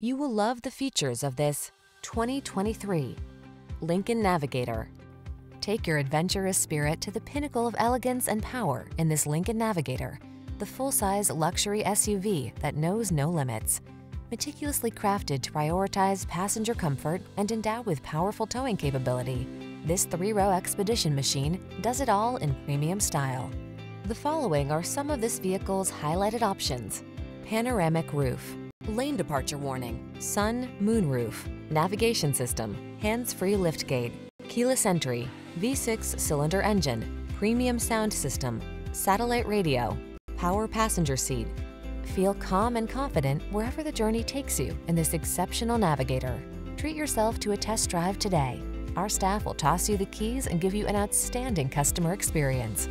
You will love the features of this 2023 Lincoln Navigator. Take your adventurous spirit to the pinnacle of elegance and power in this Lincoln Navigator, the full-size luxury SUV that knows no limits. Meticulously crafted to prioritize passenger comfort and endowed with powerful towing capability, this three-row expedition machine does it all in premium style. The following are some of this vehicle's highlighted options. Panoramic roof, lane departure warning, sun, moon roof, navigation system, hands-free liftgate, keyless entry, V6 cylinder engine, premium sound system, satellite radio, power passenger seat. Feel calm and confident wherever the journey takes you in this exceptional navigator. Treat yourself to a test drive today. Our staff will toss you the keys and give you an outstanding customer experience.